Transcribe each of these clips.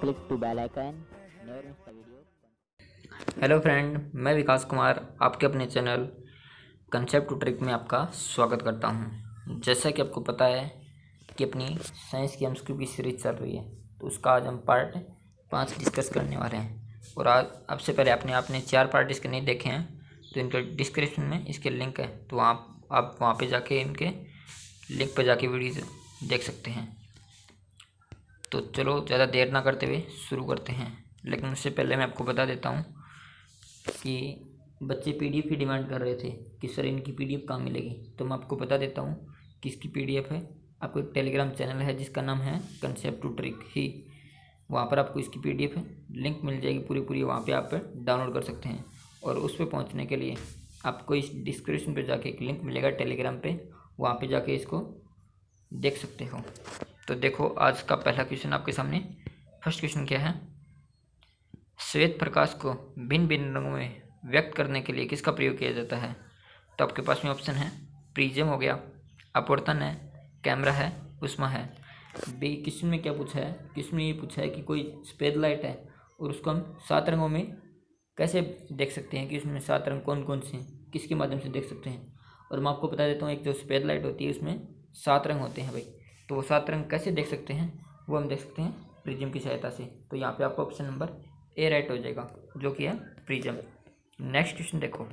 Click to bell icon. Never miss the video. Hello friend मैं विकास कुमार, आपके अपने channel concept to trick में आपका स्वागत करता हूँ जैसा कि आपको पता है कि अपनी साइंस की एमस्क्यू की सीरीज़ चल रही है तो उसका आज हम पार्ट पाँच डिस्कस करने वाले हैं और आज, अब से पहले आपने आपने चार पार्ट इसके नहीं देखे हैं तो इनके डिस्क्रिप्शन में इसके लिंक है तो आप आप वहाँ पे जाके इनके लिंक पे जाके वीडियो देख सकते हैं। तो चलो, ज़्यादा देर ना करते हुए शुरू करते हैं। लेकिन उससे पहले मैं आपको बता देता हूँ कि बच्चे पीडीएफ की डिमांड कर रहे थे कि सर इनकी पीडीएफ कहाँ मिलेगी। तो मैं आपको बता देता हूँ कि इसकी पीडीएफ है। आपको एक टेलीग्राम चैनल है जिसका नाम है कंसेप्ट टू ट्रिक ही वहाँ पर आपको इसकी पीडीएफ है। लिंक मिल जाएगी पूरी पूरी वहाँ पे आप डाउनलोड कर सकते हैं। और उस पर पहुँचने के लिए आपको इस डिस्क्रिप्शन पे जाके एक लिंक मिलेगा टेलीग्राम पे। वहाँ पे जाके इसको देख सकते हो। तो देखो, आज का पहला क्वेश्चन आपके सामने। फ़र्स्ट क्वेश्चन क्या है? श्वेत प्रकाश को भिन्न भिन्न रंगों में व्यक्त करने के लिए किसका प्रयोग किया जाता है? तो आपके पास में ऑप्शन है, प्रिज्म हो गया। अपवर्तन है, कैमरा है उष्मा है। बी क्वेश्चन में क्या पूछा है? क्वेश्चन में ये पूछा है कि कोई सफ़ेद लाइट है और उसको हम सात रंगों में कैसे देख सकते हैं कि उसमें सात रंग कौन कौन से हैं? किसके माध्यम से देख सकते हैं? और मैं आपको बता देता हूँ, एक जो सफ़ेद लाइट होती है, उसमें सात रंग होते हैं भाई। तो वो सात रंग कैसे देख सकते हैं? वो हम देख सकते हैं प्रिज्म की सहायता से। तो यहाँ पे आपका ऑप्शन नंबर ए राइट हो जाएगा, जो कि है प्रिज्म। नेक्स्ट क्वेश्चन देखो।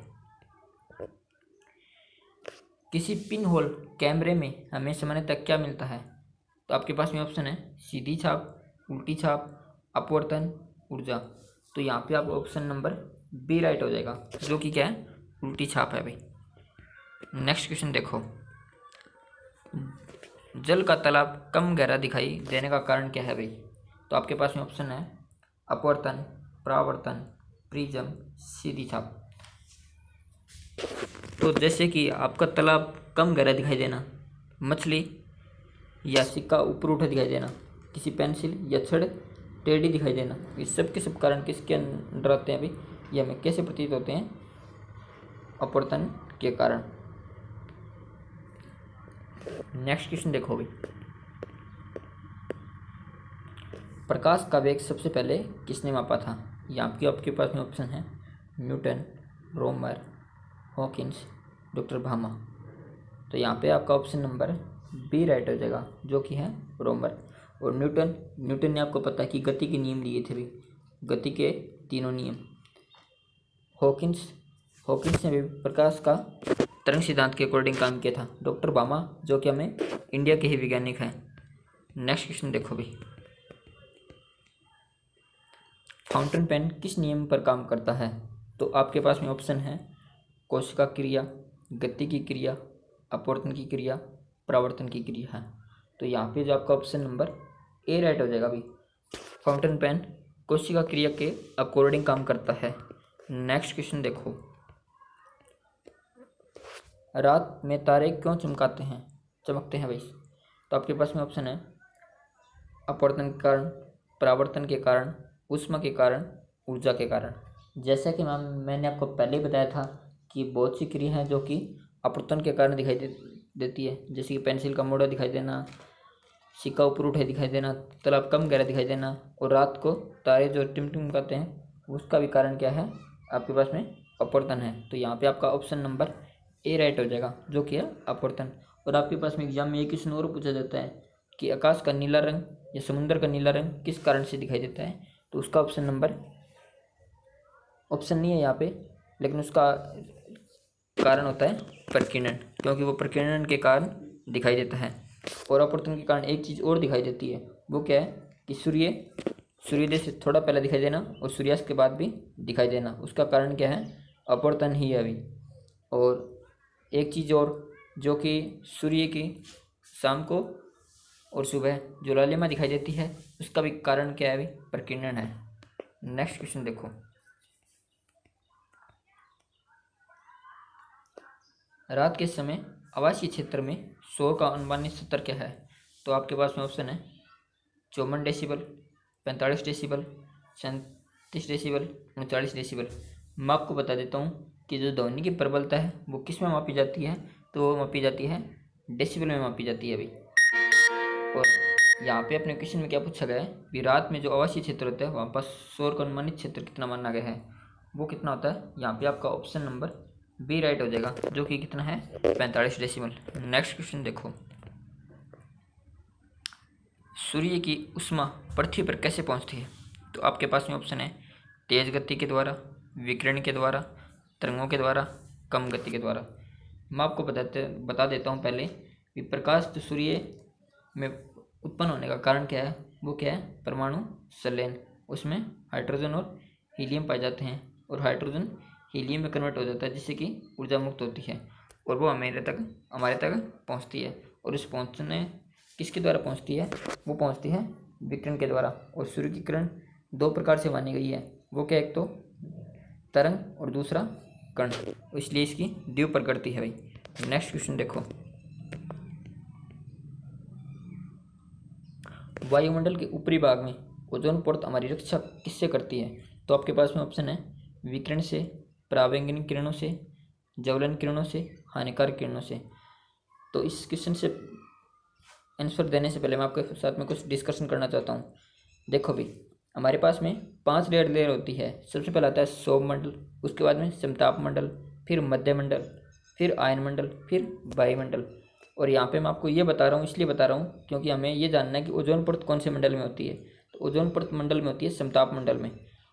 किसी पिन होल कैमरे में हमें सामान्यतः क्या मिलता है? तो आपके पास में ऑप्शन है सीधी छाप, उल्टी छाप, अपवर्तन, ऊर्जा। तो यहाँ पे आप ऑप्शन नंबर बी राइट हो जाएगा, जो कि क्या है? उल्टी छाप है भाई। नेक्स्ट क्वेश्चन देखो। जल का तालाब कम गहरा दिखाई देने का कारण क्या है भाई? तो आपके पास में ऑप्शन है अपवर्तन, प्रावर्तन, प्रिज्म, सीधी छाप। तो जैसे कि आपका तालाब कम गहरा दिखाई देना, मछली या सिक्का ऊपर उठा दिखाई देना, किसी पेंसिल या छड़ टेढ़ी दिखाई देना, ये सब के सब कारण किसके अंदर आते हैं अभी ये हमें कैसे प्रतीत होते हैं? अपवर्तन के कारण। नेक्स्ट क्वेश्चन देखो भाई प्रकाश का वेग सबसे पहले किसने मापा था? यहाँ आपके आपके पास में ऑप्शन है। न्यूटन रोमर हॉकिंस डॉक्टर भामा तो यहाँ पे आपका ऑप्शन नंबर बी राइट हो जाएगा, जो कि है रोमर और न्यूटन न्यूटन ने आपको पता है कि गति के नियम लिए थे भी गति के तीनों नियम। हॉकिंस हॉकिंस ने भी प्रकाश का तरंग सिद्धांत के अकॉर्डिंग काम किया था, डॉक्टर बामा, जो कि हमें इंडिया के ही वैज्ञानिक हैं। नेक्स्ट क्वेश्चन देखो भाई। फाउंटेन पेन किस नियम पर काम करता है? तो आपके पास में ऑप्शन है, कोशिका क्रिया, गति की क्रिया, अपवर्तन की क्रिया, परावर्तन की क्रिया है। तो यहाँ पे जो आपका ऑप्शन नंबर ए राइट हो जाएगा अभी फाउंटेन पेन कोशिका क्रिया के अकॉर्डिंग काम करता है। नेक्स्ट क्वेश्चन देखो। रात में तारे क्यों चमकाते हैं? चमकते हैं भाई तो आपके पास में ऑप्शन है। अपवर्तन के कारण परावर्तन के कारण उष्मा के कारण ऊर्जा के कारण। जैसा कि मैम मैंने आपको पहले बताया था कि बहुत सी क्रिया हैं जो कि अपवर्तन के कारण दिखाई दे, देती है। जैसे कि पेंसिल का मोड़ा दिखाई देना सिक्का ऊपर उठे दिखाई देना तालाब कम गहरा दिखाई देना और रात को तारे जो टिमटिम करते हैं उसका भी कारण क्या है? आपके पास में अपवर्तन है। तो यहाँ पे आपका ऑप्शन नंबर ए राइट हो जाएगा, जो कि है अपवर्तन। और आपके पास में एग्ज़ाम में एक क्वेश्चन और पूछा जाता है कि आकाश का नीला रंग या समुद्र का नीला रंग किस कारण से दिखाई देता है? तो उसका ऑप्शन नंबर ऑप्शन नहीं है यहाँ पे, लेकिन उसका कारण होता है प्रकीर्णन, क्योंकि वो प्रकीर्णन के कारण दिखाई देता है। और अपवर्तन के कारण एक चीज़ और दिखाई देती है, वो क्या है कि सूर्य, सूर्योदय से थोड़ा पहले दिखाई देना और सूर्यास्त के बाद भी दिखाई देना। उसका कारण क्या है? अपवर्तन ही है अभी। और एक चीज़ और, जो कि सूर्य की शाम को और सुबह जो लालिमा दिखाई देती है। उसका भी कारण क्या है अभी? प्रकीर्णन है। नेक्स्ट क्वेश्चन देखो। रात के समय आवासीय क्षेत्र में शोर का अनुमानित स्तर क्या है? तो आपके पास में ऑप्शन है चौवन डेसिबल पैंतालीस डेसिबल सैंतीस डेसिबल उनचालीस डेसिबल मैं आपको बता देता हूँ कि जो ध्वनि की प्रबलता है, वो किसमें मापी जाती है? तो वो मापी जाती है डेसिबल में मापी जाती है अभी। और यहाँ पे अपने क्वेश्चन में क्या पूछा गया है? कि रात में जो आवासीय क्षेत्र होता है, वहाँ पर शोर का अनुमानित क्षेत्र कितना माना गया है? वो कितना होता है? यहाँ पे आपका ऑप्शन नंबर बी राइट हो जाएगा, जो कि कितना है? पैंतालीस डेसिमल नेक्स्ट क्वेश्चन देखो। सूर्य की उष्मा पृथ्वी पर कैसे पहुँचती है? तो आपके पास में ऑप्शन है तेज गति के द्वारा, विकिरण के द्वारा तरंगों के द्वारा, कम गति के द्वारा। मैं आपको बताते, बता देता हूँ पहले कि प्रकाश तो सूर्य में उत्पन्न होने का कारण क्या है? वो क्या है? परमाणु संलयन। उसमें हाइड्रोजन और हीलियम पाए जाते हैं और हाइड्रोजन हीलियम में कन्वर्ट हो जाता है, जिससे कि ऊर्जा मुक्त होती है और वो हमारे तक हमारे तक पहुँचती है। और उस पहुँचने, किसके द्वारा पहुँचती है? वो पहुँचती है विकिरण के द्वारा। और सूर्य की किरण दो प्रकार से मानी गई है। वो क्या एक तो तरंग और दूसरा कण। इसलिए इसकी द्वीप प्रकृति है भाई। नेक्स्ट क्वेश्चन देखो। वायुमंडल के ऊपरी भाग में ओजोन परत हमारी रक्षा किससे करती है? तो आपके पास में ऑप्शन है, विकिरण से परावैंगनिक किरणों से, ज्वलन किरणों से, हानिकारक किरणों से। तो इस क्वेश्चन से आंसर देने से पहले मैं आपके साथ में कुछ डिस्कशन करना चाहता हूँ। देखो भाई हमारे पास में पाँच लेयर लेयर होती है। सबसे पहला आता है सोम मंडल उसके बाद में समताप मंडल फिर मध्य मंडल फिर आयन मंडल फिर वायुमंडल। और यहाँ पे मैं आपको ये बता रहा हूँ, इसलिए बता रहा हूँ क्योंकि हमें ये जानना है कि ओजोन परत कौन से मंडल में होती है। तो ओजोन परत मंडल में होती है समताप मंडल में।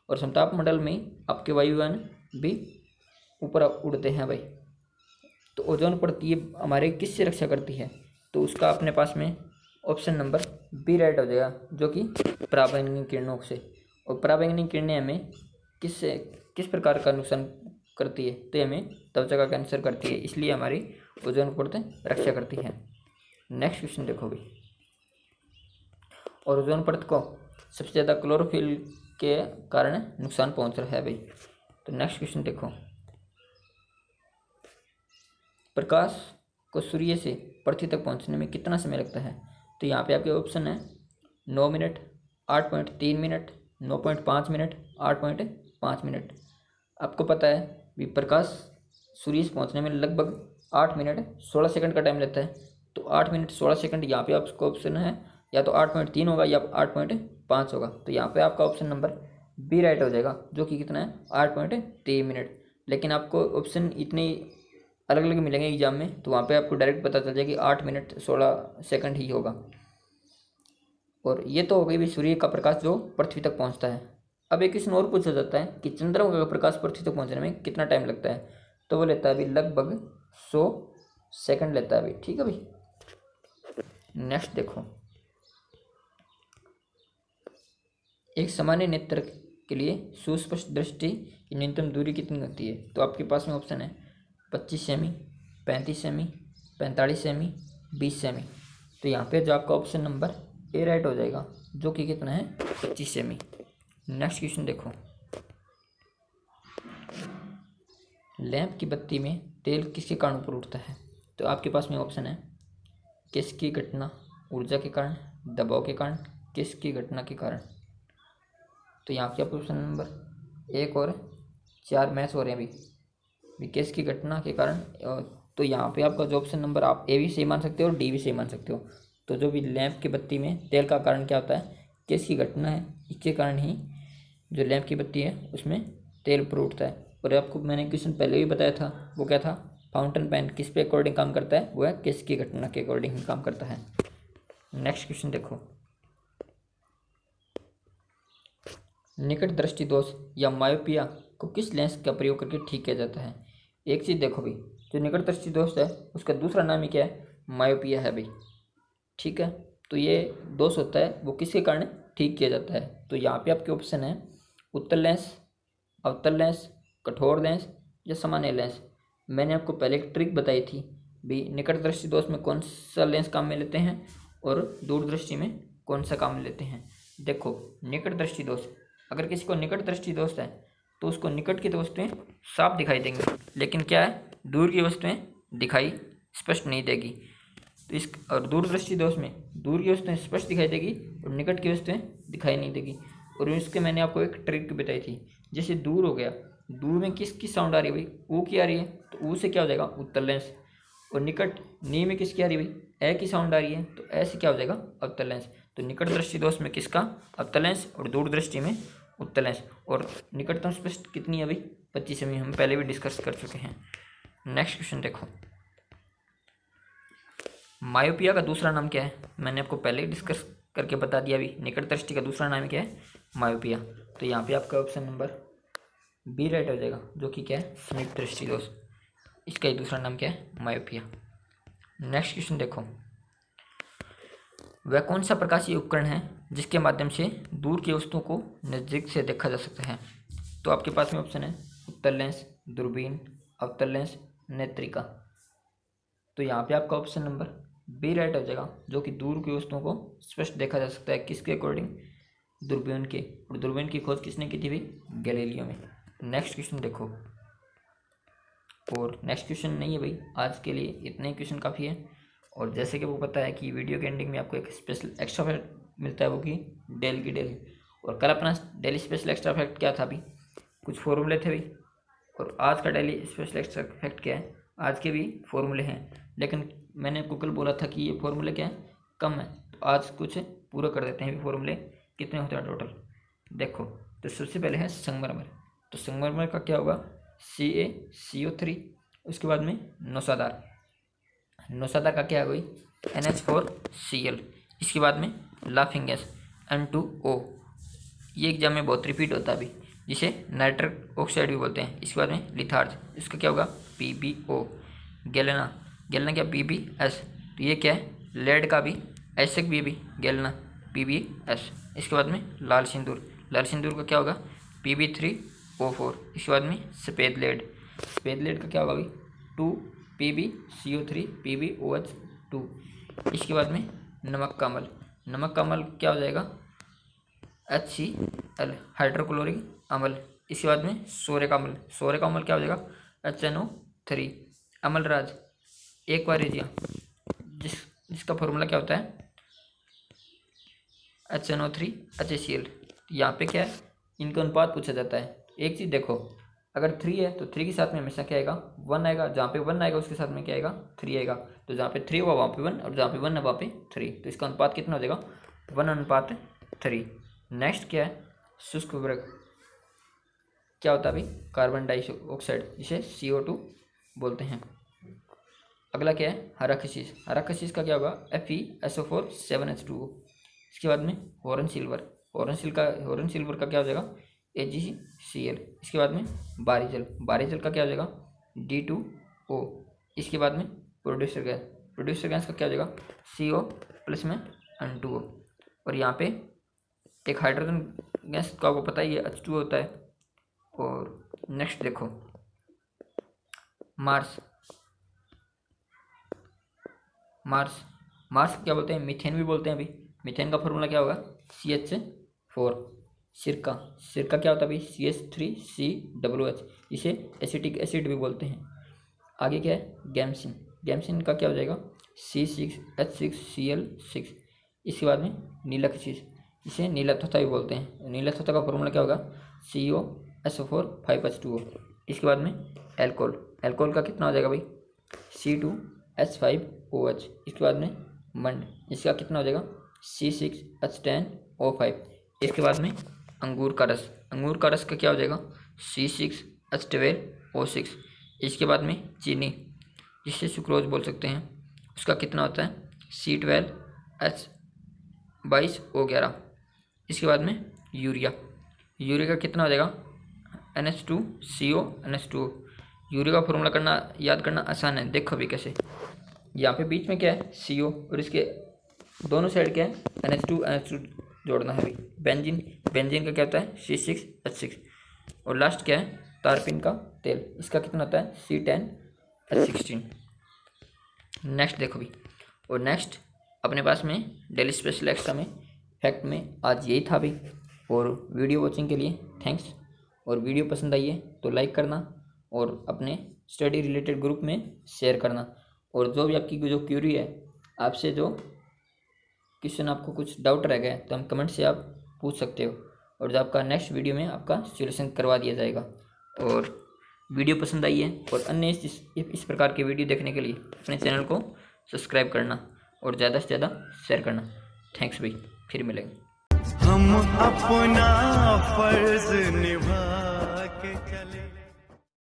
और समताप मंडल में आपके वायुयान भी ऊपर उड़ते हैं भाई। तो ओजोन परत ये हमारे किससे रक्षा करती है? तो उसका अपने पास में ऑप्शन नंबर बी राइट हो जाएगा, जो कि पराबैंगनी किरणों से। और पराबैंगनी किरणें हमें किस किस प्रकार का नुकसान करती है तो हमें त्वचा का कैंसर करती है, इसलिए हमारी ओजोन परत रक्षा करती है। नेक्स्ट क्वेश्चन देखो और ओजोन परत को सबसे ज़्यादा क्लोरोफिल के कारण नुकसान पहुँच रहा है भाई। तो नेक्स्ट क्वेश्चन देखो। प्रकाश को सूर्य से पृथ्वी तक पहुँचने में कितना समय लगता है? तो यहाँ पे आपके ऑप्शन है नौ मिनट, आठ पॉइंट तीन मिनट नौ पॉइंट पाँच मिनट, आठ पॉइंट पाँच मिनट। आपको पता है भी प्रकाश सूर्य से पहुँचने में लगभग आठ मिनट सोलह सेकंड का टाइम लगता है। तो आठ मिनट सोलह सेकंड यहाँ पे आपको ऑप्शन है, या तो आठ पॉइंट तीन होगा, या आठ पॉइंट पाँच होगा। तो यहाँ पे आपका ऑप्शन नंबर बी राइट हो जाएगा, जो कि कितना है, आठ पॉइंट तीन मिनट। लेकिन आपको ऑप्शन इतने अलग अलग मिलेंगे एग्ज़ाम में तो वहाँ पे आपको डायरेक्ट पता चल जाएगा कि आठ मिनट सोलह सेकंड ही होगा। और ये तो हो गई भी सूर्य का प्रकाश जो पृथ्वी तक पहुँचता है। अब एक क्वेश्चन और पूछा जाता है कि चंद्रमा का प्रकाश पृथ्वी तक पहुँचने में कितना टाइम लगता है? तो वो लेता है अभी लगभग सौ सेकंड लेता है अभी, ठीक है भाई नेक्स्ट देखो। एक सामान्य नेत्र के लिए सुस्पष्ट दृष्टि की न्यूनतम दूरी कितनी होती है? तो आपके पास में ऑप्शन है पच्चीस सेमी पैंतीस सेमी पैंतालीस सेमी बीस सेमी तो यहाँ पे जो आपका ऑप्शन नंबर ए राइट हो जाएगा, जो कि कितना है? पच्चीस सेमी नेक्स्ट क्वेश्चन देखो. लैंप की बत्ती में तेल किसके कारण ऊपर उठता है? तो आपके पास में ऑप्शन है, किसकी घटना ऊर्जा के कारण, दबाव के कारण, किसकी घटना के कारण? तो यहाँ पे ऑप्शन नंबर एक और चार मैच हो रहे हैं अभी। विकेश की घटना के कारण तो यहाँ पे आपका जो ऑप्शन नंबर आप ए भी सही मान सकते हो और डी भी सही मान सकते हो। तो जो भी लैंप की बत्ती में तेल का कारण क्या होता है? केस की घटना है। इसके कारण ही जो लैंप की बत्ती है, उसमें तेल ऊपर उठता है। और आपको मैंने क्वेश्चन पहले भी बताया था, वो क्या था? फाउंटेन पेन किस पे अकॉर्डिंग काम करता है? वो है किस की घटना के अकॉर्डिंग ही काम करता है। नेक्स्ट क्वेश्चन देखो। निकट दृष्टि दोष या मायोपिया को किस लेंस का प्रयोग करके ठीक किया जाता है? एक चीज़ देखो भाई जो निकट दृष्टि दोष है, उसका दूसरा नाम ही क्या है? मायोपिया है भाई। ठीक है? तो ये दोष होता है। वो किसके कारण? ठीक किया जाता है। तो यहाँ पे आपके ऑप्शन है। उत्तर लेंस अवतल लेंस कठोर लेंस या सामान्य लेंस मैंने आपको पहले एक ट्रिक बताई थी भी निकट दृष्टि दोष में कौन सा लेंस काम में लेते हैं और दूरदृष्टि में कौन सा काम लेते हैं। देखो, निकट दृष्टि दोष। अगर किसी को निकट दृष्टि दोष है तो उसको निकट की वस्तुएँ साफ़ दिखाई देंगी। लेकिन क्या है? दूर की वस्तुएँ दिखाई स्पष्ट नहीं देगी। तो इस और दूरदृष्टि दोष में, दूर की वस्तुएँ स्पष्ट दिखाई देगी और निकट की वस्तुएँ दिखाई नहीं देगी। और इसके मैंने आपको एक ट्रिक बताई थी, जैसे दूर हो गया, दूर में किस किस साउंड आ रही है भाई? ऊ की आ रही है तो ऊ से क्या हो जाएगा? उत्तर लेंस और निकट, नी में किसकी आ रही है भाई? ए की साउंड आ रही है तो ए से क्या हो जाएगा? अवतलेंस तो निकट दृष्टि दोष में किसका? अवतलेंस और दूर दृष्टि में उत्तलेंस और निकटतम स्पष्ट कितनी है अभी पच्चीस हम पहले भी डिस्कस कर चुके हैं। नेक्स्ट क्वेश्चन देखो। मायोपिया का दूसरा नाम क्या है? मैंने आपको पहले ही डिस्कस करके बता दिया अभी। निकट दृष्टि का दूसरा नाम क्या है? मायोपिया। तो यहाँ पे आपका ऑप्शन नंबर बी राइट हो जाएगा, जो कि क्या है? स्मित दृष्टि दोष। इसका ही दूसरा नाम क्या है? मायोपिया। नेक्स्ट क्वेश्चन देखो। वह कौन सा प्रकाशीय उपकरण है, जिसके माध्यम से दूर की वस्तुओं को नज़दीक से देखा जा सकता है? तो आपके पास में ऑप्शन है उत्तर लेंस दूरबीन, अवतल लेंस नेत्रिका। तो यहाँ पे आपका ऑप्शन नंबर बी राइट हो जाएगा, जो कि दूर की वस्तुओं को स्पष्ट देखा जा सकता है किसके अकॉर्डिंग दूरबीन के। और दूरबीन की खोज किसने की थी भाई? गैलीलियो में। नेक्स्ट क्वेश्चन देखो। और नेक्स्ट क्वेश्चन नहीं है भाई, आज के लिए इतने क्वेश्चन काफ़ी है। और जैसे कि वो पता है कि वीडियो के एंडिंग में आपको एक स्पेशल एक्स्ट्रा फैक्ट मिलता है वो कि डेल की डेल। और कल अपना डेली स्पेशल एक्स्ट्रा फैक्ट क्या था अभी कुछ फॉर्मूले थे भाई। और आज का डेली स्पेशल एक्स्ट्रा फैक्ट क्या है? आज के भी फॉर्मूले हैं। लेकिन मैंने आपको कल बोला था कि ये फॉर्मूले क्या है? कम है। तो आज कुछ पूरा कर देते हैं ये फॉर्मूले कितने होते हैं टोटल देखो तो सबसे पहले है संगमरमर। तो संगमरमर का क्या होगा? सी ए सी ओ थ्री उसके बाद में नौसादार। नौसादार का क्या है भाई N H four C L इसके बाद में laughing gas N two O ये एग्ज़ाम में बहुत रिपीट होता है अभी। जिसे नाइट्रिक ऑक्साइड भी बोलते हैं। इसके बाद में लिथार्ज इसका क्या होगा? P B O galena galena क्या? P B S. तो ये क्या है? लेड का भी। ऐसे B B. Galena. P B S. इसके बाद में लाल सिंदूर। लाल सिंदूर का क्या होगा? P B three O four. इसके बाद में सफ़ेद लेड। सफ़ेद लेड का क्या होगा भाई two P B C O three, P B O H two. इसके बाद में नमक का अमल। नमक का अमल क्या हो जाएगा? एच सी एल, हाइड्रोक्लोरिक अमल। इसके बाद में सोरे का अमल। सोरे का अमल क्या हो जाएगा? H N O three. अमल राज एक बार रिजिया जिस, जिसका फॉर्मूला क्या होता है? H N O three H A C L यहाँ पे क्या है? इनका अनुपात पूछा जाता है। एक चीज़ देखो, अगर थ्री है तो थ्री के साथ में हमेशा क्या आएगा? वन आएगा। जहाँ पे वन आएगा, उसके साथ में क्या आएगा? थ्री आएगा। तो जहाँ पे थ्री होगा वहाँ पे वन और जहाँ पे वन है, वहाँ पे थ्री तो इसका अनुपात कितना हो जाएगा? वन अनुपात थ्री नेक्स्ट क्या है? शुष्क उर्वरक। क्या होता है अभी? कार्बन डाइऑक्साइड जिसे सी बोलते हैं। अगला क्या है? हरा खसीस हरा का क्या होगा? F E S O four seven H two O इसके बाद में हॉरन सिल्वर हॉरन सिल का हॉरन सिल्वर का क्या हो जाएगा? ए जी सी एल इसके बाद में बारीजल बारीजल का क्या हो जाएगा? डी टू ओ इसके बाद में प्रोड्यूसर गैस प्रोड्यूसर गैस का क्या हो जाएगा? सी ओ प्लस में एन टू ओ और यहाँ पे एक हाइड्रोजन गैस का आपको पता ही है एच टू होता है। और नेक्स्ट देखो। मार्स मार्स मार्स क्या बोलते हैं? मिथेन भी बोलते हैं अभी। मिथेन का फॉर्मूला क्या होगा? सी एच फोर सिरका। सिरका क्या होता है भाई C H three C W H इसे एसिटिक एसिड भी बोलते हैं। आगे क्या है? गैमसिन गैमसिन का क्या हो जाएगा? C six H six C L six इसके बाद में नीला चीज़। इसे नीला थोथा भी बोलते हैं। नीला थोथा का फॉर्मूला क्या होगा? C O S O four five H two O इसके बाद में एल्कोहल एल्कोहल का कितना हो जाएगा भाई? C two H five O H इसके बाद में मंड, इसका कितना हो जाएगा? C six H ten O five इसके बाद में अंगूर का रस, अंगूर का रस का क्या हो जाएगा? C six H twelve O six इसके बाद में चीनी जिससे सुक्रोज बोल सकते हैं। उसका कितना होता है? सी ट्वेल्व एच बाईस ओ ग्यारह। इसके बाद में यूरिया यूरिया का कितना हो जाएगा? N H two C O N H two urea का फॉर्मूला करना, याद करना आसान है। देखो भी कैसे। यहाँ पे बीच में क्या है? सी ओ और इसके दोनों साइड क्या है? N H two N H two जोड़ना है अभी। बेंजिन बेंजिन का क्या होता है? सी सिक्स एच सिक्स और लास्ट क्या है? तारपिन का तेल। इसका कितना होता है? C ten H sixteen next देखो भी और नेक्स्ट अपने पास में डेली स्पेशल एक्स्ट्रा में फैक्ट में आज यही था भी और वीडियो वॉचिंग के लिए थैंक्स और वीडियो पसंद आई है तो लाइक करना। और अपने स्टडी रिलेटेड ग्रुप में शेयर करना। और जो भी आपकी जो क्यूरी है आपसे जो क्वेश्चन आपको कुछ डाउट रह गया तो हम कमेंट से आप पूछ सकते हो। और जो आपका नेक्स्ट वीडियो में आपका सोल्यूशन करवा दिया जाएगा। और वीडियो पसंद आई है और अन्य इस, इस प्रकार के वीडियो देखने के लिए अपने चैनल को सब्सक्राइब करना और ज़्यादा से ज़्यादा शेयर करना। थैंक्स भाई फिर मिलेंगे। हम अपना फ़र्ज़ निभा